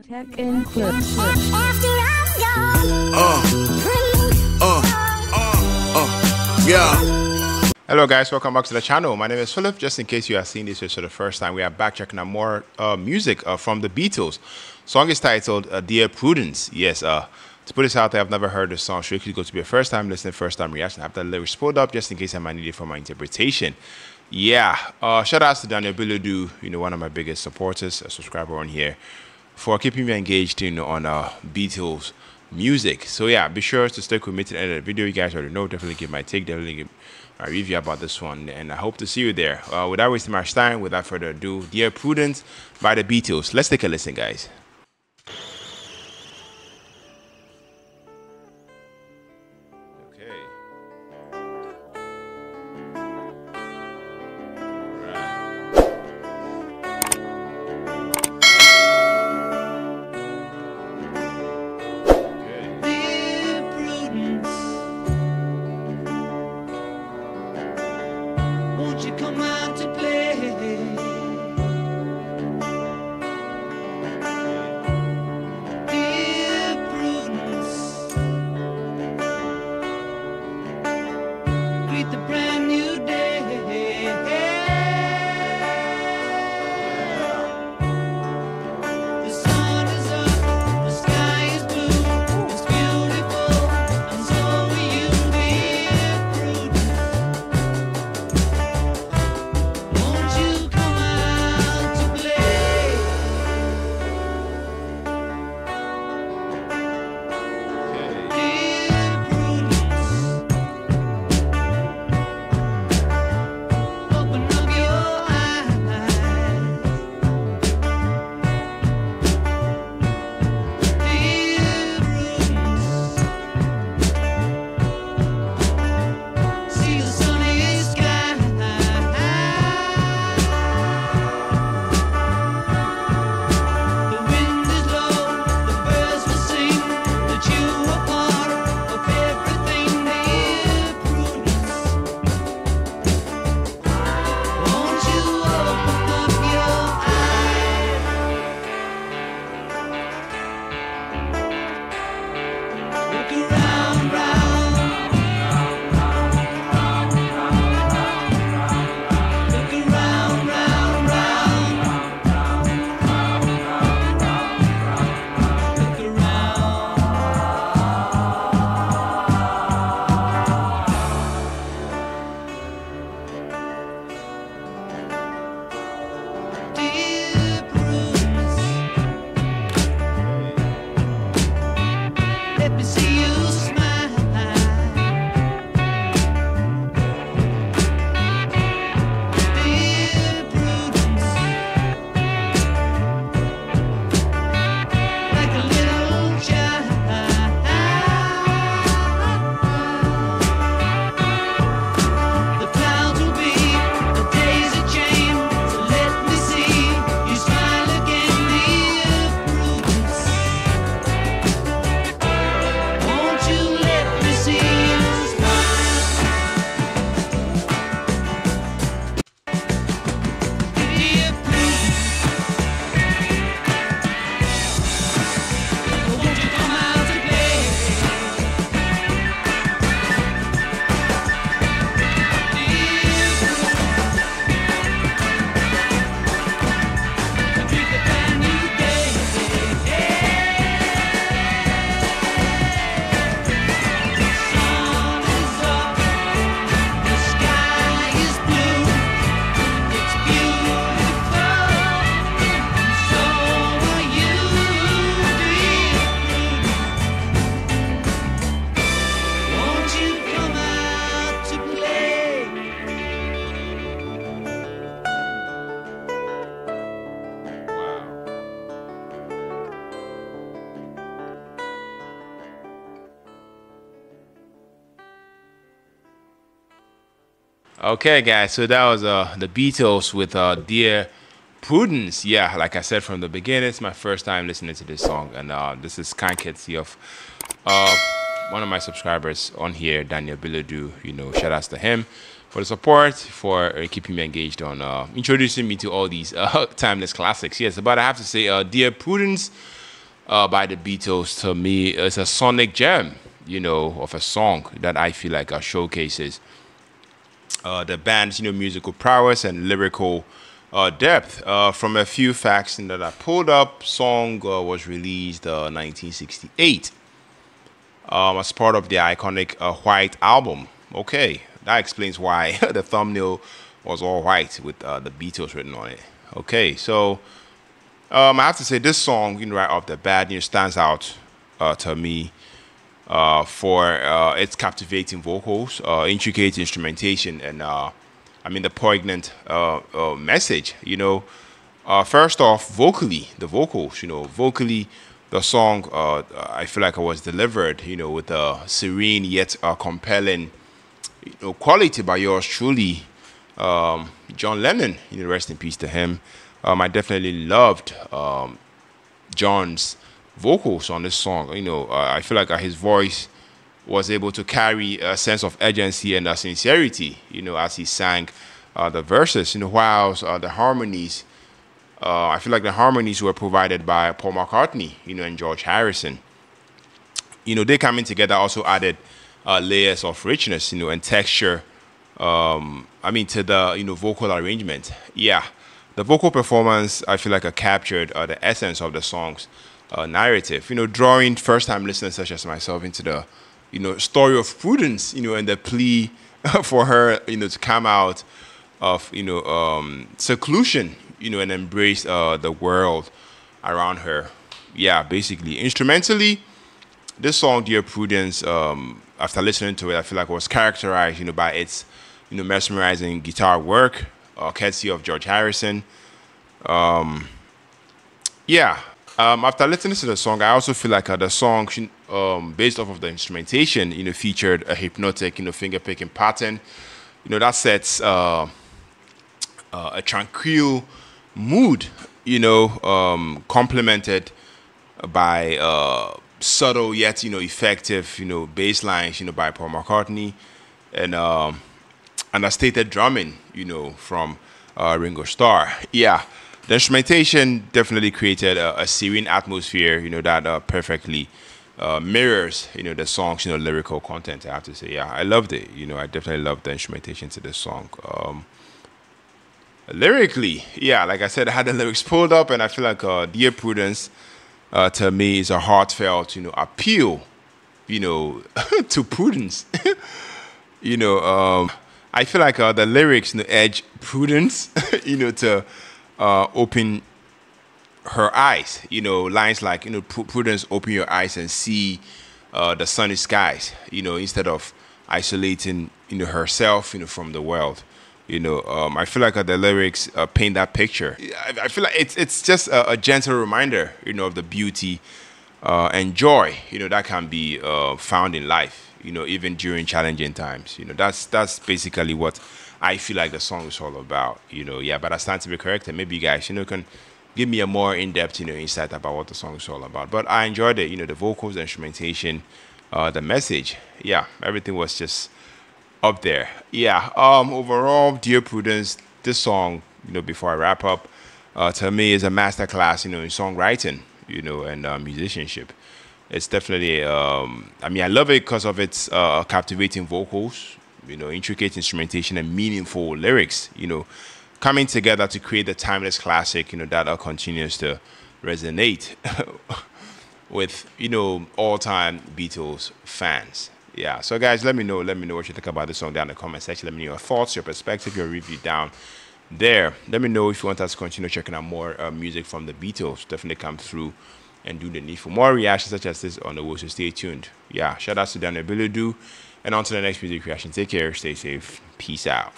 Tech and clips. Uh, uh, uh, uh, yeah. Hello guys, welcome back to the channel. My name is Philip. Just in case you are seeing this for the first time, we are back checking out more uh, music uh, from the Beatles. Song is titled uh, Dear Prudence. Yes, uh, to put this out there, I've never heard this song. So you could go to be a first time listening, first time reaction. I have the lyrics pulled up just in case I might need it for my interpretation. Yeah, uh, shout out to Daniel Bilodeau, you know, one of my biggest supporters, a subscriber on here, for keeping me engaged, know, on uh, Beatles music. So yeah, be sure to stay with me to the end of the video. You guys already know. Definitely give my take. Definitely give my review about this one, and I hope to see you there. Uh, without wasting much time, without further ado, Dear Prudence by the Beatles. Let's take a listen, guys. Okay, guys, so that was uh, the Beatles with uh, Dear Prudence. Yeah, like I said from the beginning, it's my first time listening to this song, and uh, this is kind courtesy of uh, one of my subscribers on here, Daniel Bilodeau. You know, shout outs to him for the support, for uh, keeping me engaged on uh, introducing me to all these uh, timeless classics. Yes, but I have to say, Dear Prudence by the Beatles to me is a sonic gem, you know, of a song that I feel like showcases uh, the band's you know musical prowess and lyrical uh, depth. Uh, from a few facts that I pulled up, song uh, was released uh, 1968 um, as part of the iconic uh, White album. Okay, that explains why the thumbnail was all white with uh, the Beatles written on it. Okay, so um, I have to say this song, you know, right off the bat, you know, stands out uh, to me uh, for uh, its captivating vocals, uh, intricate instrumentation, and uh, I mean the poignant uh, uh, message. You know, uh, first off, vocally, the vocals. You know, vocally, the song uh, I feel like it was delivered. You know, with a serene yet compelling, you know, quality by yours truly, um, John Lennon. You know, rest in peace to him. Um, I definitely loved um, John's vocals on this song. You know, uh, I feel like uh, his voice was able to carry a sense of urgency and uh, sincerity. You know, as he sang uh, the verses. You know, whilst uh, the harmonies, uh, I feel like the harmonies were provided by Paul McCartney. You know, and George Harrison. You know, they coming together also added layers of richness. You know, and texture. Um, I mean, to the you know vocal arrangement. Yeah, the vocal performance I feel like captured the essence of the song's uh, narrative. You know, drawing first-time listeners such as myself into the you know story of Prudence. You know, and the plea for her you know to come out of you know um, seclusion. You know, and embrace uh, the world around her. Yeah, basically instrumentally this song, Dear Prudence, um, after listening to it, I feel like it was characterized, you know, by its, you know, mesmerizing guitar work, uh, courtesy of George Harrison. Um, yeah. Um, after listening to the song, I also feel like uh, the song, um, based off of the instrumentation, you know, featured a hypnotic, you know, finger picking pattern. You know, that sets uh, uh, a tranquil mood, you know, um, complemented by uh, subtle yet you know effective you know bass lines you know by Paul McCartney and um, understated drumming you know from uh, Ringo Starr. Yeah, the instrumentation definitely created a, a serene atmosphere you know that uh, perfectly uh, mirrors you know the song's you know lyrical content. I have to say, yeah, I loved it. You know, I definitely loved the instrumentation to this song. Um, lyrically, yeah, like I said, I had the lyrics pulled up, and I feel like uh, "Dear Prudence" uh, to me is a heartfelt, you know, appeal, you know, to prudence. you know, um, I feel like uh, the lyrics you know, edge prudence, you know, to uh, open her eyes. You know, lines like, you know, prudence, open your eyes and see uh, the sunny skies. You know, instead of isolating, you know, herself, you know, from the world. You know, um, I feel like the lyrics uh, paint that picture. I, I feel like it's it's just a, a gentle reminder, you know, of the beauty uh, and joy, you know, that can be uh, found in life. You know, even during challenging times. You know, that's that's basically what I feel like the song is all about. You know, yeah, but I stand to be corrected. Maybe you guys, you know, can give me a more in-depth, you know, insight about what the song is all about. But I enjoyed it. You know, the vocals, the instrumentation, uh, the message. Yeah, everything was just up there. Yeah. Um. Overall, Dear Prudence, this song, you know, before I wrap up, uh, to me is a masterclass, you know, in songwriting, you know, and uh, musicianship. It's definitely. Um. I mean, I love it because of its uh, captivating vocals, you know, intricate instrumentation and meaningful lyrics. You know, coming together to create the timeless classic. You know, that continues to resonate with you know all-time Beatles fans. Yeah. So guys, let me know. Let me know what you think about this song down in the comment section. Let me know your thoughts, your perspective, your review down there. Let me know if you want us to continue checking out more uh, music from the Beatles. Definitely come through and do the need for more reactions such as this on the Wood. So stay tuned. Yeah. Shout out to Daniel Bilodeau. And on to the next music creation. Take care. Stay safe. Peace out.